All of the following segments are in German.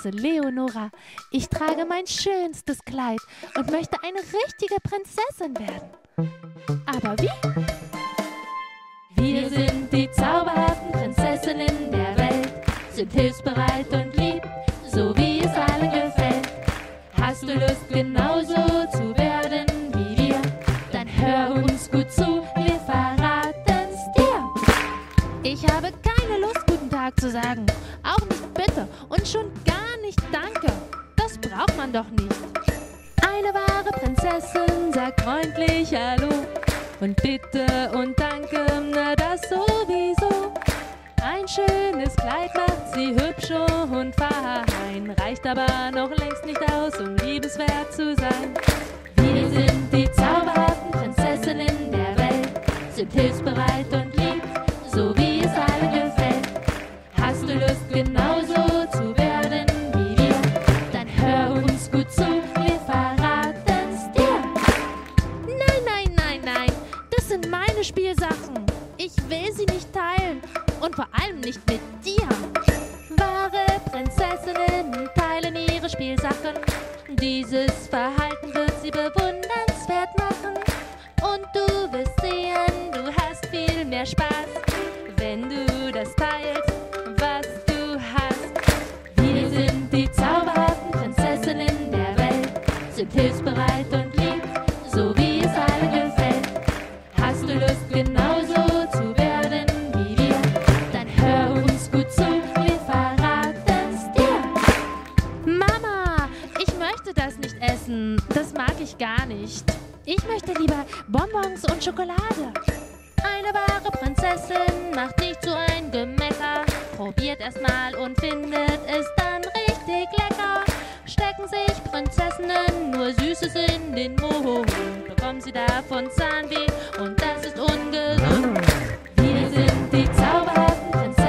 Prinzessin Leonora. Ich trage mein schönstes Kleid und möchte eine richtige Prinzessin werden. Aber wie? Wir sind die zauberhaften Prinzessinnen der Welt, sind hilfsbereit und lieb, so wie es allen gefällt. Hast du Lust, genauso zu werden wie wir? Dann hör uns gut zu, wir verraten's dir. Ich habe keine Lust, guten Tag zu sagen. Auch nicht bitte und schon man doch nicht. Eine wahre Prinzessin sagt freundlich Hallo und bitte und danke, na das sowieso. Ein schönes Kleid macht sie hübsch und fein, reicht aber noch längst nicht aus, um liebeswert zu sein. Wir sind die zauberhaften Prinzessinnen der Welt, sind hilfsbereit und Spielsachen. Dieses Verhalten wird sie bewundernswert machen. Und du wirst sehen, du hast viel mehr Spaß. mal und findet es dann richtig lecker. Stecken sich Prinzessinnen nur Süßes in den Mund, bekommen sie davon Zahnweh und das ist ungesund. Wir sind die zauberhaften Prinzessinnen.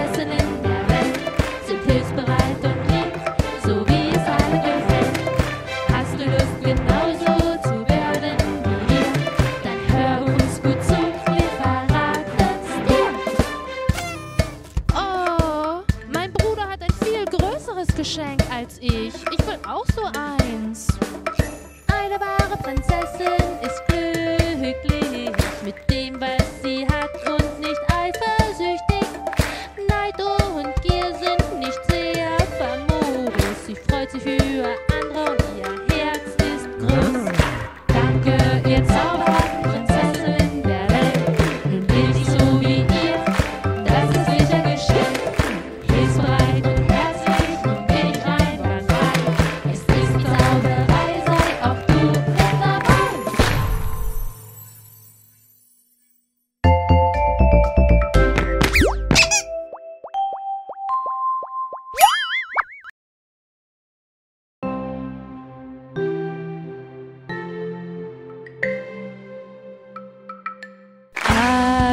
继续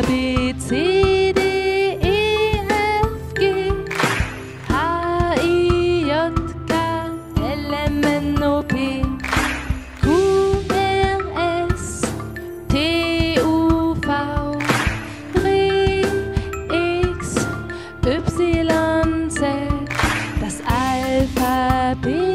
C. D. F. G. H. J. L. M. O. P. Q. R. S. T. U. V. Dring X. Y, Z, das Alphabet.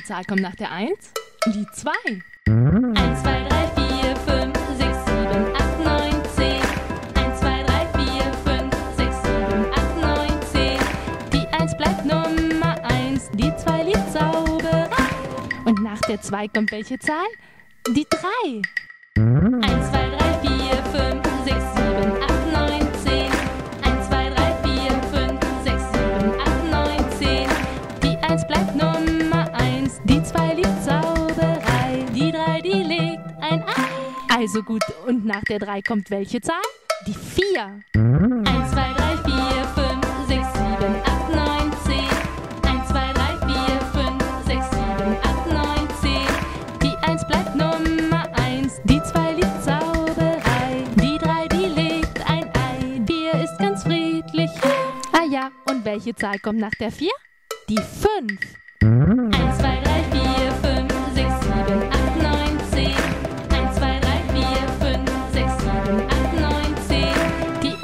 Zahl kommt nach der 1? Die 2. 1, 2, 3, 4, 5, 6, 7, 8, 9, 10. 1, 2, 3, 4, 5, 6, 7, 8, 9, 10. Die 1 bleibt Nummer 1, die 2 liebt Zauberei. Und nach der 2 kommt welche Zahl? Die 3. 1, 2, 3, Also gut, und nach der 3 kommt welche Zahl? Die 4. 1, 2, 3, 4, 5, 6, 7, 8, 9, 10. 1, 2, 3, 4, 5, 6, 7, 8, 9, 10. Die 1 bleibt Nummer 1, die 2 liebt Zauberei. Die 3, die legt ein Ei. 4 ist ganz friedlich. Ah ja, und welche Zahl kommt nach der 4? Die 5.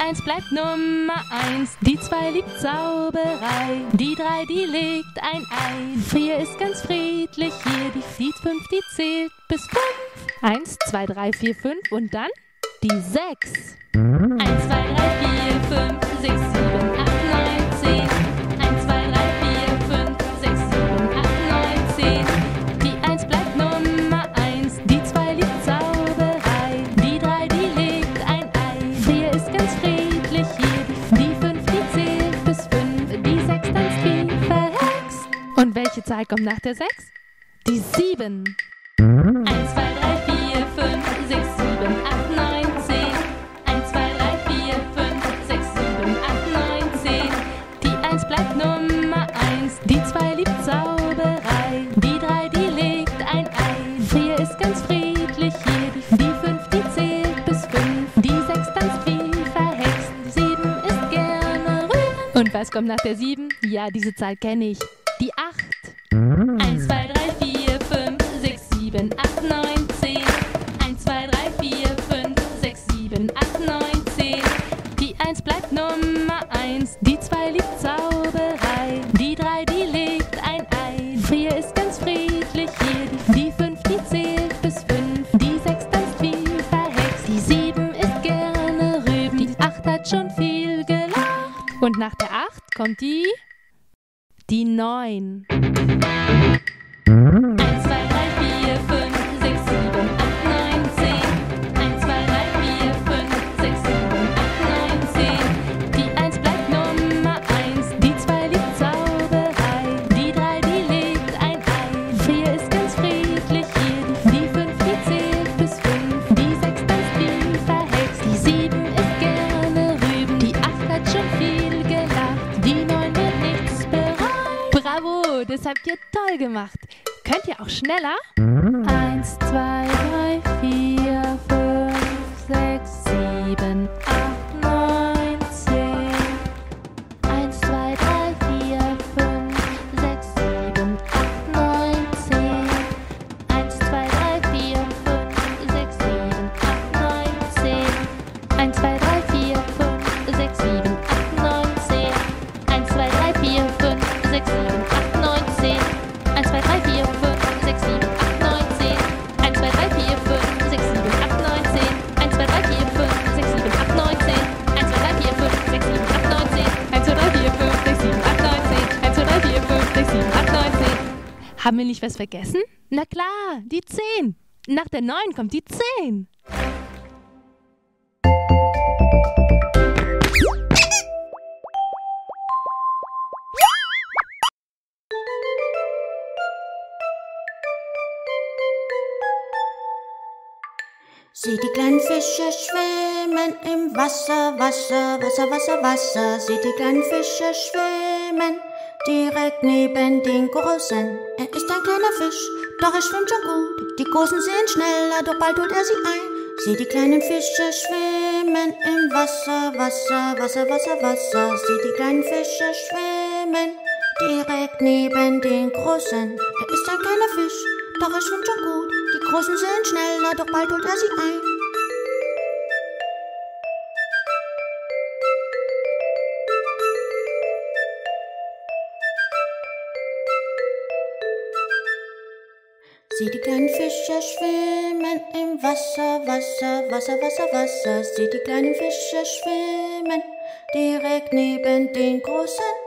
eins bleibt Nummer eins. Die zwei liegt Zauberei. Die drei, die legt ein Ei. Vier ist ganz friedlich hier. Die, flieht fünf, die zählt bis fünf. Eins, zwei, drei, vier, fünf und dann die sechs. Eins, zwei, drei, vier, fünf, sechs. Kommt nach der 6? Die 7. 1, 2, 3, 4, 5, 6, 7, 8, 9, 10. 1, 2, 3, 4, 5, 6, 7, 8, 9, 10. Die 1 bleibt Nummer 1, die 2 liebt Zauberei. Die 3, die legt ein Ei. 4 ist ganz friedlich hier, die 5, die zählt bis 5. Die 6 tanzt wie verhext, die 7 isst gerne Rüben. Und was kommt nach der 7? Ja, diese Zahl kenne ich. Und nach der 8 kommt die... Die 9. toll gemacht. Könnt ihr auch schneller? 1, 2, 3, Haben wir nicht was vergessen? Na klar, die 10. Nach der 9 kommt die 10. Sieh die kleinen Fische schwimmen im Wasser, Wasser, Wasser, Wasser, Wasser. Sieh die kleinen Fische schwimmen direkt neben den Großen. Er ist ein kleiner Fisch, doch er schwimmt schon gut. Die Großen sind schneller, doch bald holt er sie ein. Sieh die kleinen Fische schwimmen im Wasser, Wasser, Wasser, Wasser, Wasser. Sieh die kleinen Fische schwimmen direkt neben den Großen. Er ist ein kleiner Fisch, doch er schwimmt schon gut. Die Großen sind schneller, doch bald holt er sie ein. Sieh die kleinen Fische schwimmen im Wasser, Wasser, Wasser, Wasser, Wasser. Sieh die kleinen Fische schwimmen direkt neben den großen